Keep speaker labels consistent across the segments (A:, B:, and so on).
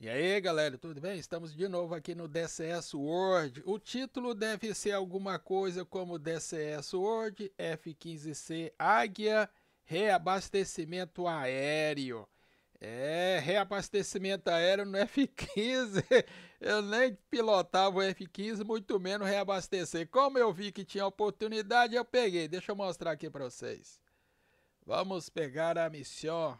A: E aí, galera, tudo bem? Estamos de novo aqui no DCS World. O título deve ser alguma coisa como DCS World F-15C Águia Reabastecimento Aéreo. É, reabastecimento aéreo no F-15. Eu nem pilotava o F-15, muito menos reabastecer. Como eu vi que tinha oportunidade, eu peguei. Deixa eu mostrar aqui para vocês. Vamos pegar a missão.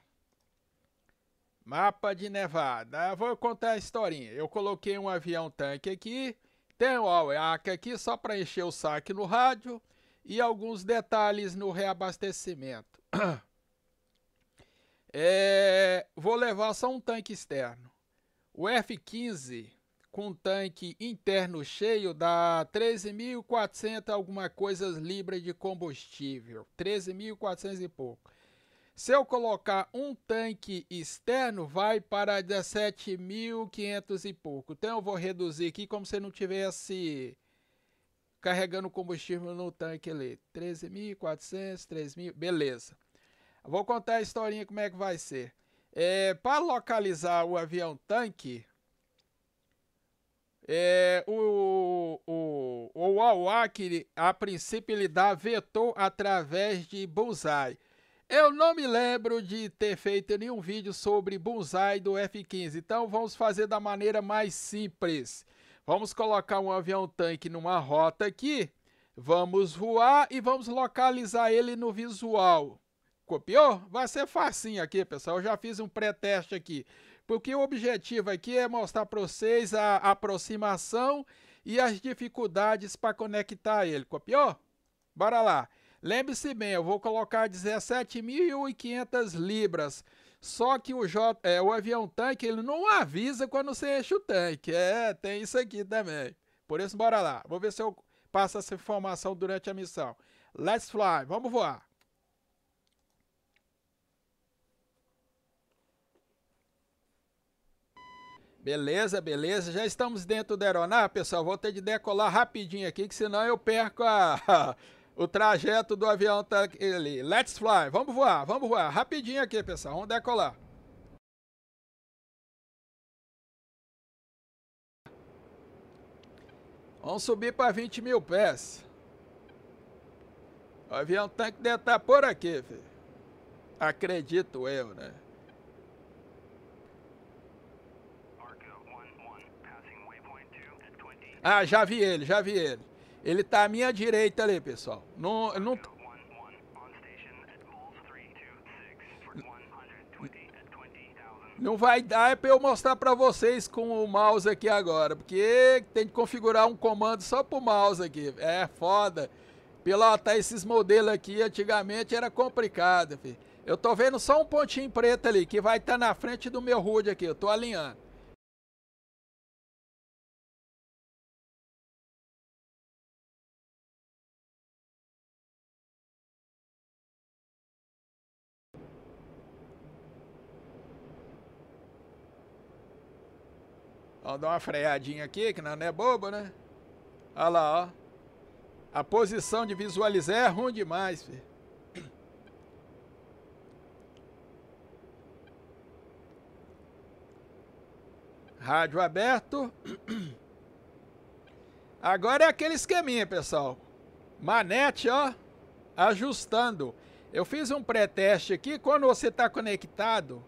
A: Mapa de Nevada. vou contar a historinha. Eu coloquei um avião tanque aqui, tem o AWAC aqui só para encher o saque no rádio e alguns detalhes no reabastecimento. É, vou levar só um tanque externo. O F-15 com tanque interno cheio dá 13.400 alguma coisa libras de combustível. 13.400 e pouco. Se eu colocar um tanque externo, vai para 17.500 e pouco. Então eu vou reduzir aqui como se não tivesse carregando combustível no tanque ali. 13.400, 3.000, beleza. Vou contar a historinha como é que vai ser. É, para localizar o avião tanque, é, o, o, o a princípio, ele dá vetor através de bullseye. Eu não me lembro de ter feito nenhum vídeo sobre bonsai do F-15, então vamos fazer da maneira mais simples. Vamos colocar um avião-tanque numa rota aqui, vamos voar e vamos localizar ele no visual. Copiou? Vai ser facinho aqui, pessoal. Eu já fiz um pré-teste aqui. Porque o objetivo aqui é mostrar para vocês a aproximação e as dificuldades para conectar ele. Copiou? Bora lá. Lembre-se bem, eu vou colocar 17.500 libras. Só que o, J, é, o avião tanque ele não avisa quando você enche o tanque. É, tem isso aqui também. Por isso, bora lá. Vou ver se eu passo essa informação durante a missão. Let's fly. Vamos voar. Beleza, beleza. Já estamos dentro da aeronave, pessoal. Vou ter de decolar rapidinho aqui, que senão eu perco a, o trajeto do avião tá ali. Let's fly. Vamos voar, vamos voar. Rapidinho aqui, pessoal. Vamos decolar. Vamos subir para 20 mil pés. O avião tem que estar por aqui, filho. Acredito eu, né? Ah, já vi ele, já vi ele. Ele tá à minha direita ali, pessoal. Não, não... Não vai dar é para eu mostrar para vocês com o mouse aqui agora, porque tem que configurar um comando só pro mouse aqui. É foda. Pilotar esses modelos aqui antigamente era complicado, filho. Eu tô vendo só um pontinho preto ali que vai estar tá na frente do meu HUD aqui. Eu tô alinhando. Vamos dar uma freadinha aqui, que não é bobo, né? Olha lá, ó. A posição de visualizar é ruim demais, filho. Rádio aberto. Agora é aquele esqueminha, pessoal. Manete, ó. Ajustando. Eu fiz um pré-teste aqui. Quando você está conectado,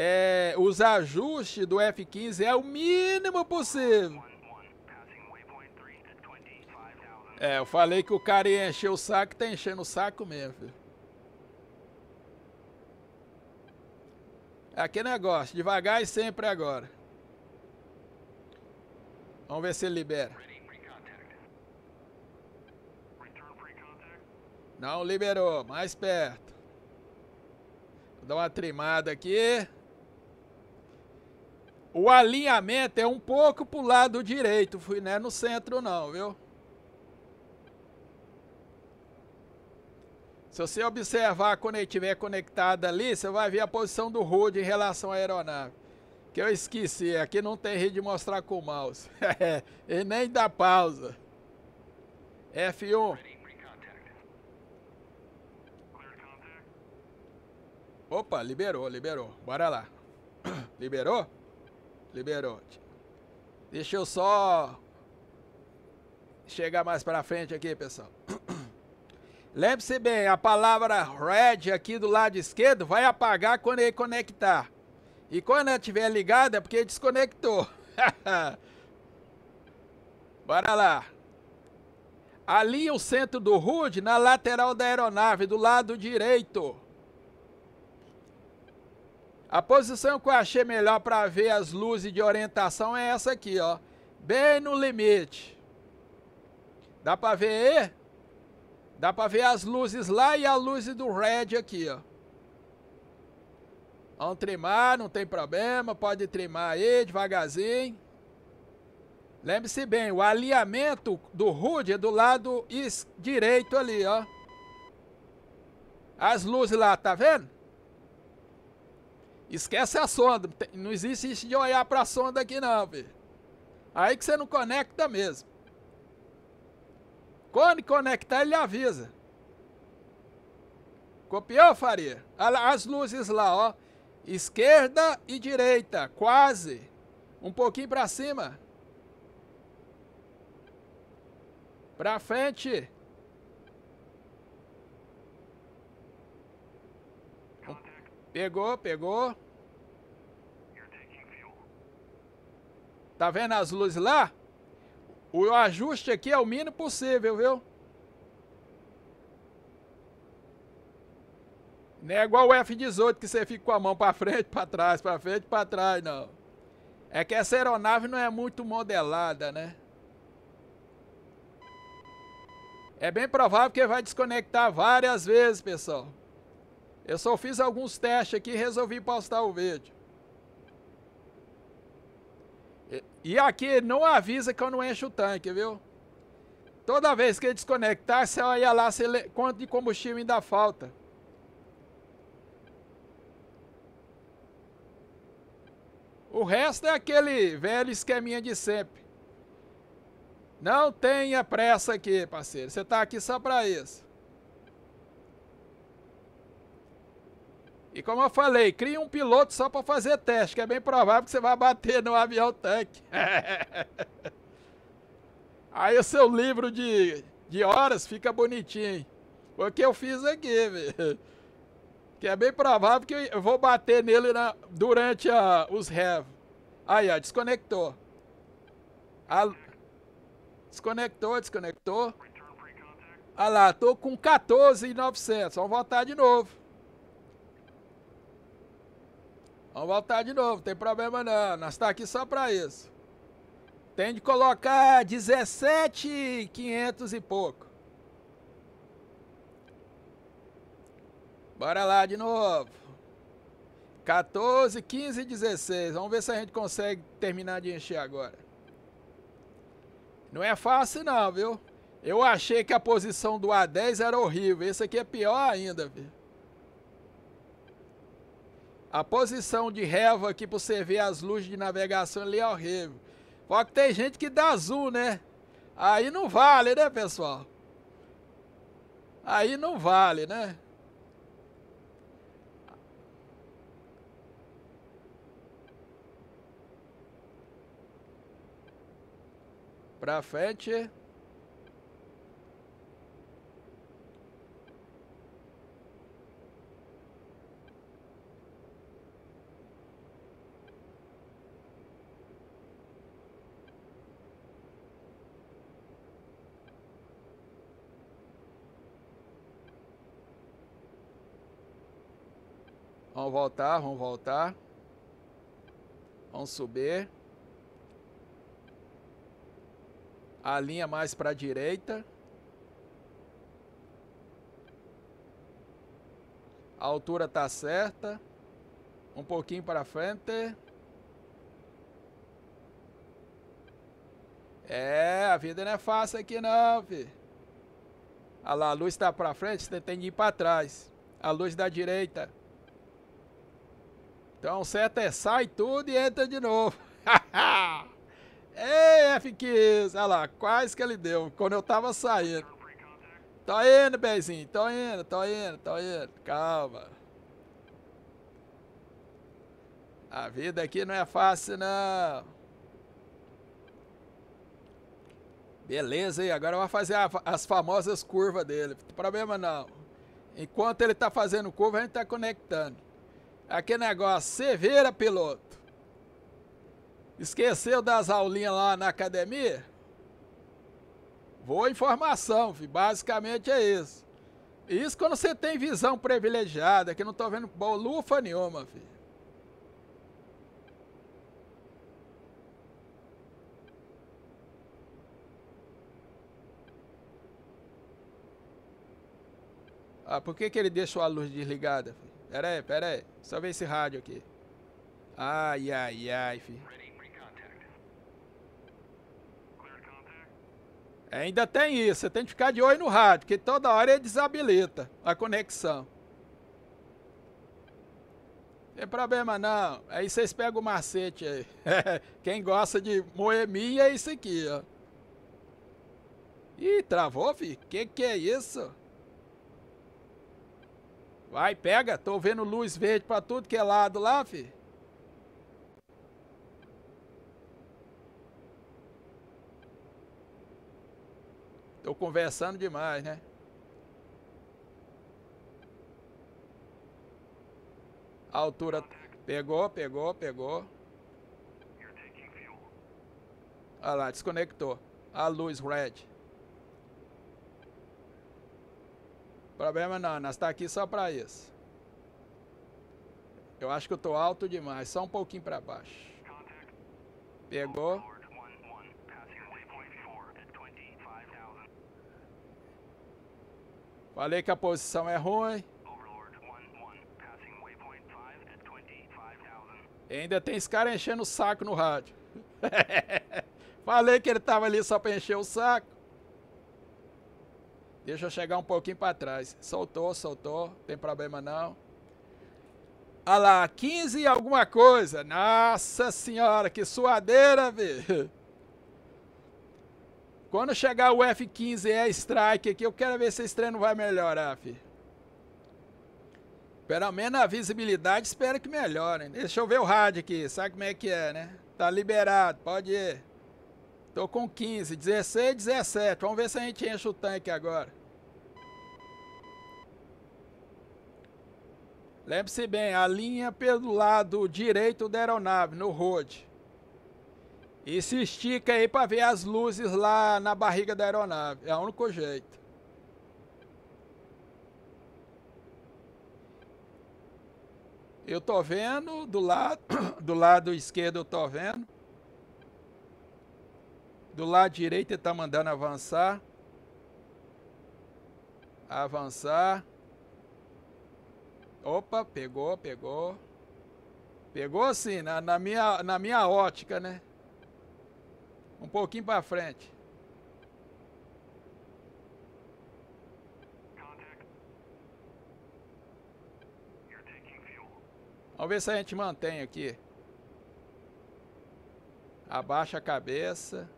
A: é, os ajustes do F-15 é o mínimo possível. É, eu falei que o cara ia encher o saco, tá enchendo o saco mesmo, filho. Aqui negócio, devagar e sempre agora. Vamos ver se ele libera. Não liberou, mais perto. Vou dar uma trimada aqui. O alinhamento é um pouco pro lado direito, fui né no centro não, viu? Se você observar quando ele estiver conectado ali, você vai ver a posição do HUD em relação à aeronave. Que eu esqueci, aqui não tem rede de mostrar com o mouse. e nem dá pausa. F1. Opa, liberou, liberou. Bora lá. Liberou? Liberou. Deixa eu só chegar mais para frente aqui, pessoal. Lembre-se bem, a palavra red aqui do lado esquerdo vai apagar quando ele conectar. E quando ela estiver ligada é porque desconectou. Bora lá. Alinhe o centro do HUD na lateral da aeronave, do lado direito. A posição que eu achei melhor para ver as luzes de orientação é essa aqui, ó. Bem no limite. Dá para ver? Dá para ver as luzes lá e a luz do red aqui, ó. Vamos trimar, não tem problema, pode trimar aí devagarzinho. Lembre-se bem, o alinhamento do HUD é do lado direito ali, ó. As luzes lá, tá vendo? Esquece a sonda. Não existe isso de olhar para a sonda aqui não, velho. Aí que você não conecta mesmo. Quando conectar, ele avisa. Copiou, Faria? As luzes lá, ó. Esquerda e direita, quase. Um pouquinho para cima. Pra frente. Pegou, pegou. Tá vendo as luzes lá? O ajuste aqui é o mínimo possível, viu? Não é igual o F-18 que você fica com a mão para frente, para trás, para frente, para trás, não. É que essa aeronave não é muito modelada, né? É bem provável que vai desconectar várias vezes, pessoal. Eu só fiz alguns testes aqui e resolvi postar o vídeo. E aqui não avisa que eu não encho o tanque, viu? Toda vez que ele desconectar, você olha lá se quanto de combustível ainda falta. O resto é aquele velho esqueminha de sempre. Não tenha pressa aqui, parceiro. Você está aqui só para isso. E como eu falei, crie um piloto só para fazer teste, que é bem provável que você vai bater no avião tanque. Aí o seu livro de, de horas fica bonitinho. O que eu fiz aqui. Que é bem provável que eu vou bater nele na, durante a, os rev. Aí, ó, desconectou. A, desconectou, desconectou. Olha lá, tô com 14,900. Vamos voltar de novo. Vamos voltar de novo, não tem problema não. Nós estamos tá aqui só para isso. Tem de colocar 17,500 e pouco. Bora lá de novo. 14, 15 e 16. Vamos ver se a gente consegue terminar de encher agora. Não é fácil não, viu? Eu achei que a posição do A10 era horrível. Esse aqui é pior ainda, viu? A posição de relva aqui para você ver as luzes de navegação ali é horrível. Só que tem gente que dá azul, né? Aí não vale, né, pessoal? Aí não vale, né? Pra frente. Vamos voltar, vamos voltar. Vamos subir. A linha mais para a direita. A altura tá certa. Um pouquinho para frente. É, a vida não é fácil aqui não, filho. Olha lá, a luz está para frente, você tem que ir para trás. A luz da direita. Então, certo é sai tudo e entra de novo. Ei, F15, olha lá, quase que ele deu, quando eu tava saindo. Tô indo, bezinho, tô indo, tô indo, tô indo, calma. A vida aqui não é fácil, não. Beleza, e agora vai fazer a, as famosas curvas dele. Não tem problema não. Enquanto ele tá fazendo curva, a gente tá conectando. Aquele negócio, vira, piloto. Esqueceu das aulinhas lá na academia? Boa informação, filho. basicamente é isso. Isso quando você tem visão privilegiada, que não tô vendo bolufa nenhuma, filho. Ah, por que, que ele deixou a luz desligada? Filho? Pera aí, pera aí. Só ver esse rádio aqui. Ai, ai, ai, filho. Ainda tem isso, você tem que ficar de olho no rádio, porque toda hora ele desabilita a conexão. Tem problema não. Aí vocês pegam o macete aí. Quem gosta de moeminha é isso aqui, ó. Ih, travou, filho? Que que é isso? Vai, pega. Tô vendo luz verde pra tudo que é lado lá, fi. Tô conversando demais, né? A altura pegou, pegou, pegou. Olha lá, desconectou. A luz red. Problema não, nós está aqui só para isso. Eu acho que eu tô alto demais, só um pouquinho para baixo. Pegou. Falei que a posição é ruim. Ainda tem esse cara enchendo o saco no rádio. Falei que ele tava ali só para encher o saco. Deixa eu chegar um pouquinho para trás. Soltou, soltou. Tem problema não. Olha lá, 15 e alguma coisa. Nossa senhora, que suadeira, velho. Quando chegar o F15 é strike aqui, eu quero ver se esse trem não vai melhorar, filho. Pelo menos a visibilidade espero que melhore. Deixa eu ver o rádio aqui, sabe como é que é, né? Tá liberado, pode ir. Tô com 15, 16, 17. Vamos ver se a gente enche o tanque agora. Lembre-se bem, a linha pelo lado direito da aeronave, no road. E se estica aí para ver as luzes lá na barriga da aeronave. É o único jeito. Eu tô vendo do lado do lado esquerdo eu tô vendo. Do lado direito ele tá mandando avançar. Avançar. Opa, pegou, pegou. Pegou assim, na, na, minha, na minha ótica, né? Um pouquinho para frente. Vamos ver se a gente mantém aqui. Abaixa a cabeça.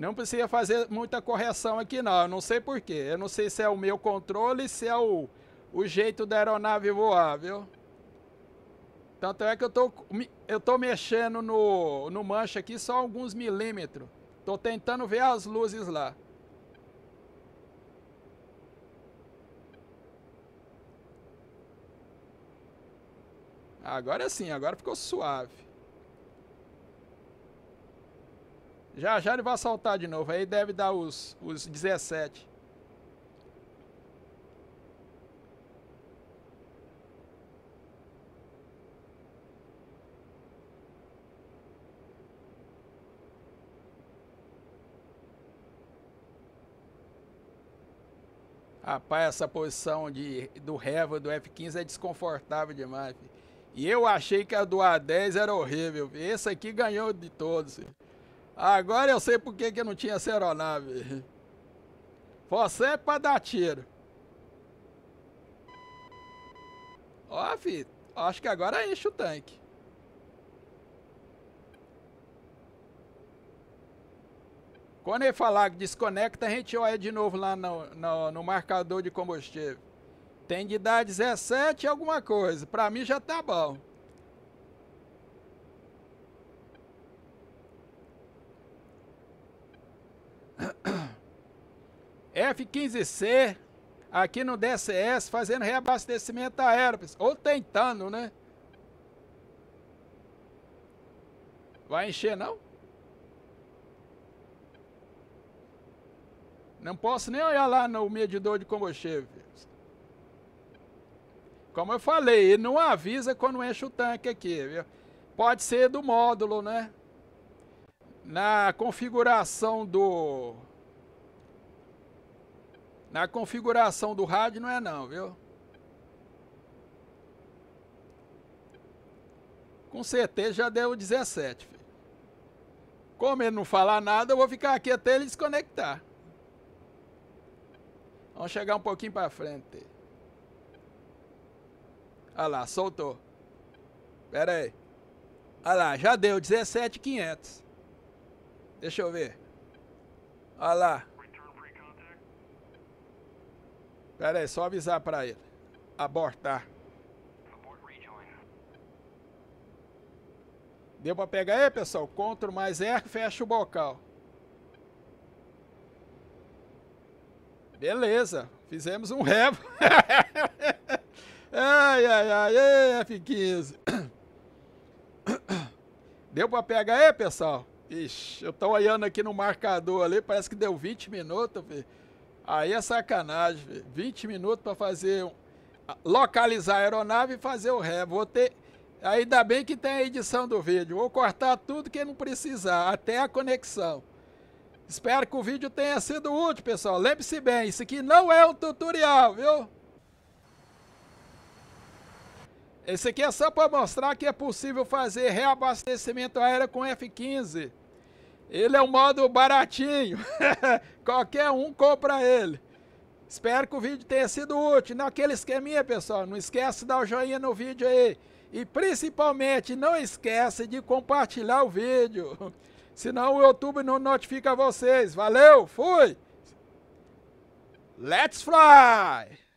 A: Não precisa fazer muita correção aqui não, eu não sei porquê. Eu não sei se é o meu controle, se é o, o jeito da aeronave voar, viu? Tanto é que eu tô, eu tô mexendo no, no mancha aqui só alguns milímetros. Tô tentando ver as luzes lá. Agora sim, agora ficou suave. Já já ele vai saltar de novo. Aí deve dar os, os 17. Rapaz, essa posição de, do Reva do F15 é desconfortável demais. Filho. E eu achei que a do A10 era horrível. Esse aqui ganhou de todos. Filho. Agora eu sei por que, que não tinha aeronave. Você é pra dar tiro. Ó, filho. Acho que agora enche o tanque. Quando ele falar que desconecta, a gente olha de novo lá no, no, no marcador de combustível. Tem de dar 17 alguma coisa. Pra mim já tá bom. F-15C aqui no DCS fazendo reabastecimento aéreo, ou tentando, né? Vai encher não? Não posso nem olhar lá no medidor de combustível. Como eu falei, ele não avisa quando enche o tanque aqui, viu? Pode ser do módulo, né? Na configuração do na configuração do rádio não é não, viu? Com certeza já deu 17, filho. Como ele não falar nada, eu vou ficar aqui até ele desconectar. Vamos chegar um pouquinho para frente. Olha lá, soltou. Pera aí. Olha lá, já deu 17,500. Deixa eu ver. Olha lá. Pera aí, só avisar para ele. Abortar. Deu para pegar aí, pessoal? Ctrl mais R, fecha o bocal. Beleza, fizemos um revo. ai, ai, ai, ai, F15. Deu para pegar aí, pessoal? Ixi, eu tô olhando aqui no marcador ali, parece que deu 20 minutos, filho. Aí é sacanagem, filho. 20 minutos para fazer localizar a aeronave e fazer o ré. Vou ter ainda bem que tem a edição do vídeo. Vou cortar tudo que não precisar, até a conexão. Espero que o vídeo tenha sido útil, pessoal. Lembre-se bem, isso aqui não é um tutorial, viu? Esse aqui é só para mostrar que é possível fazer reabastecimento aéreo com F-15. Ele é um modo baratinho. Qualquer um compra ele. Espero que o vídeo tenha sido útil. Naquele esqueminha, pessoal. Não esquece de dar o joinha no vídeo aí. E principalmente, não esquece de compartilhar o vídeo. Senão o YouTube não notifica vocês. Valeu, fui! Let's fly!